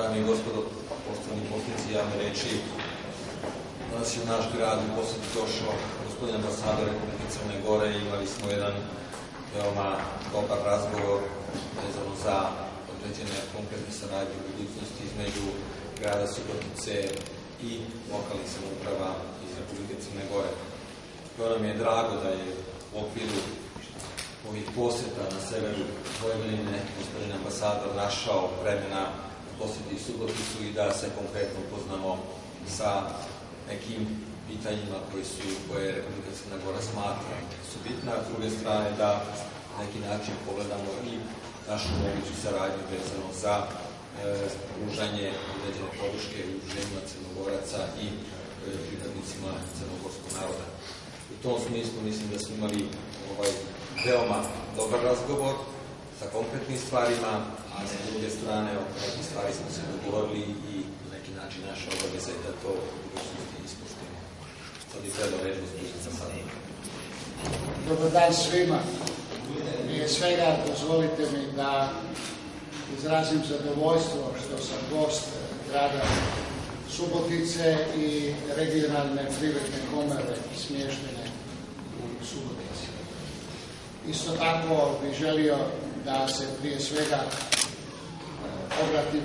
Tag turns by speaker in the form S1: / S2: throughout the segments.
S1: Dame i gospodo, poštovani poslanici javne reči, danas je u naš grad u došao gospodin ambasador Republike Crne Gore i imali smo jedan veoma dobar razgovor vezano za određene konkretne saradnje u budućnosti između grada Subotice i lokalnih samouprava iz Republike Crne Gore. To nam je drago da je u okviru ovih posjeta na severu Vojvodine gospodin ambasador našao vremena posjeti Suboticu i da se konkretno upoznamo sa nekim pitanjima koji su, koje Republika Crna Gora smatra su bitna, a s druge strane da neki način pogledamo i našu moguću saradnju vezano za e, pružanje određene podrške udruženjima crnogoraca i e, pripadnicima crnogorskog naroda. U tom smislu mislim da smo imali ovaj veoma dobar razgovor sa konkretnim stvarima, a sa druge strane o nekih stvari smo se dogovorili i na neki način naša obaveza je da to u budućnosti ispustimo. Sad bi trebao reći gospodin sad.
S2: Dobar dan svima. Prije svega dozvolite mi da izrazim zadovoljstvo što sam gost grada Subotice i regionalne privredne komore smještene u Subotici. Isto tako bih želio da se prije svega obratim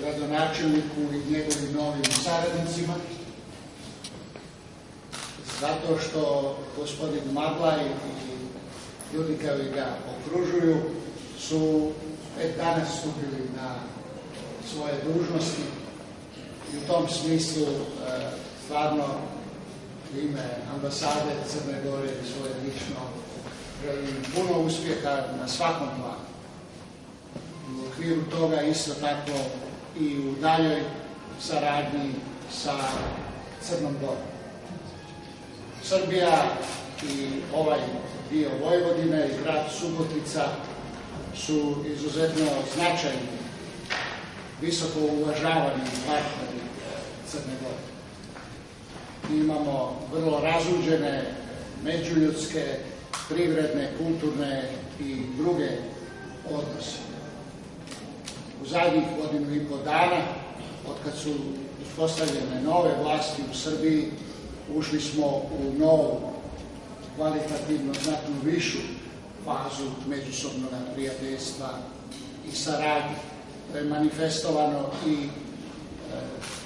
S2: gradonačelniku i njegovim novim saradnicima, zato što gospodin Maglaj i ljudi koji ga okružuju su već danas stupili na svoje dužnosti i u tom smislu e, stvarno ime ambasade Crne Gore i svoje lično želim puno uspjeha na svakom planu. U okviru toga isto tako i u daljoj saradnji sa Crnom Gorom. Srbija i ovaj dio Vojvodine i grad Subotica su izuzetno značajni, visoko uvažavani partneri Crne Gore. Mi imamo vrlo razuđene međuljudske, privredne, kulturne i druge odnose. U zadnjih godinu i pol dana, od kad su uspostavljene nove vlasti u Srbiji, ušli smo u novu, kvalitativno znatno višu fazu međusobnog prijateljstva i saradnje. To je manifestovano i e,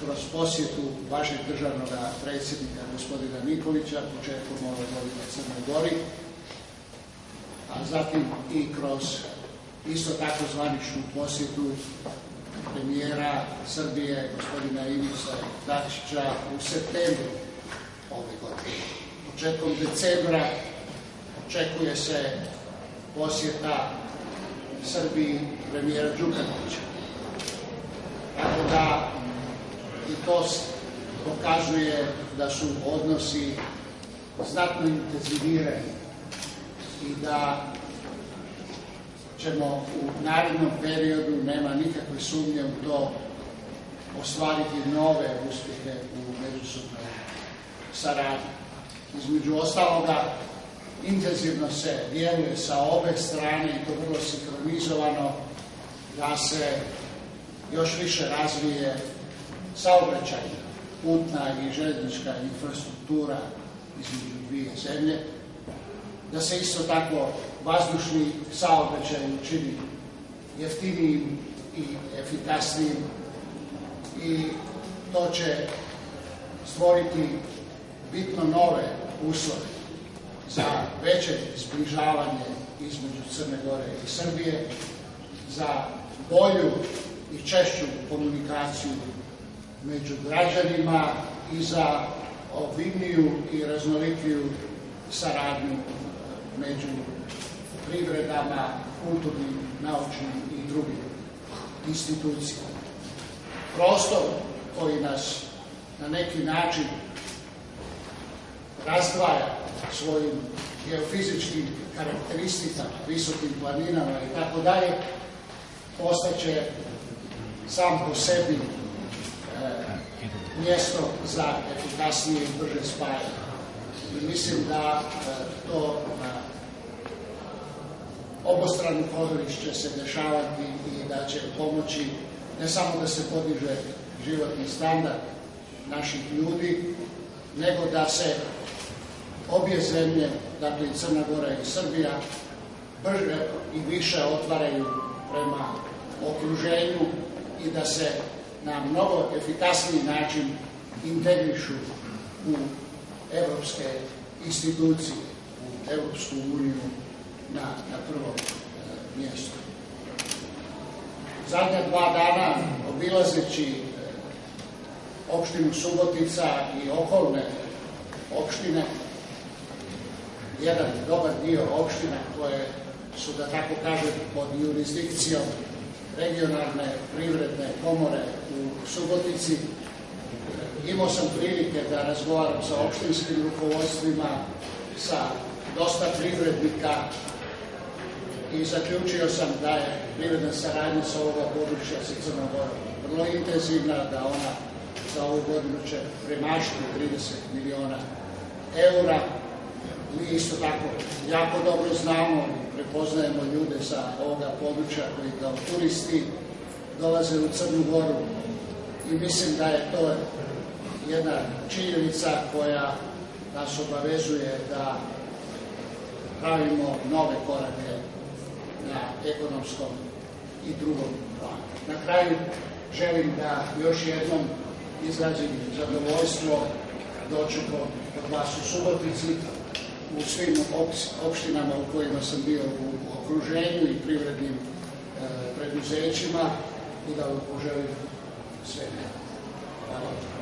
S2: kroz posjetu vašeg državnog predsjednika gospodina Nikolića početkom ove godine Crnoj Gori, a zatim i kroz isto tako zvaničnu posjetu premijera Srbije gospodina Ivica Dačića u septembru ove godine. Početkom decembra očekuje se posjeta Srbiji premijera Đukanovića. Tako da i to pokazuje da su odnosi znatno intenzivirani i da ćemo u narednom periodu, nema nikakve sumnje u to, ostvariti nove uspjehe u međusobnoj saradnji. Između ostaloga, intenzivno se djeluje sa obe strane i to vrlo sinkronizovano da se još više razvije saobraćajna, putna i željeznička infrastruktura između dvije zemlje, da se isto tako vazdušni saobraćaj učini jeftinijim i efikasnijim i to će stvoriti bitno nove uslove za veće zbližavanje između Crne Gore i Srbije, za bolju i češću komunikaciju među građanima i za obimniju i raznolikiju saradnju među privredama, kulturnim, naučnim i drugim institucijama. Prostor koji nas na neki način razdvaja svojim geofizičkim karakteristikama, visokim planinama i tako dalje, postaće sam po sebi e, mjesto za efikasnije i brže spajanje. I mislim da e, to na obostranu području će se dešavati i da će pomoći ne samo da se podiže životni standard naših ljudi, nego da se obje zemlje, dakle i Crna Gora i Srbija, brže i više otvaraju prema okruženju i da se na mnogo efikasniji način integrišu u evropske institucije, u Evropsku uniju na, na prvom e, mjestu. Zadnja dva dana obilazeći e, opštinu Subotica i okolne opštine, jedan dobar dio opština koje su, da tako kažem, pod jurisdikcijom regionalne privredne komore u Subotici. Imao sam prilike da razgovaram sa opštinskim rukovodstvima, sa dosta privrednika i zaključio sam da je privredna saradnja sa ovoga područja sa Crnom Gorom vrlo intenzivna, da ona za ovu godinu će premašiti 30 miliona eura. Mi isto tako jako dobro znamo i prepoznajemo ljude sa ovoga područja koji kao turisti dolaze u Crnu Goru i mislim da je to jedna činjenica koja nas obavezuje da pravimo nove korake na ekonomskom i drugom planu. Na kraju želim da još jednom izrazim zadovoljstvo dočekom od vas u Subotici, u svim opštinama u kojima sam bio u okruženju i privrednim e, preduzećima i da vam poželim sve. Hvala.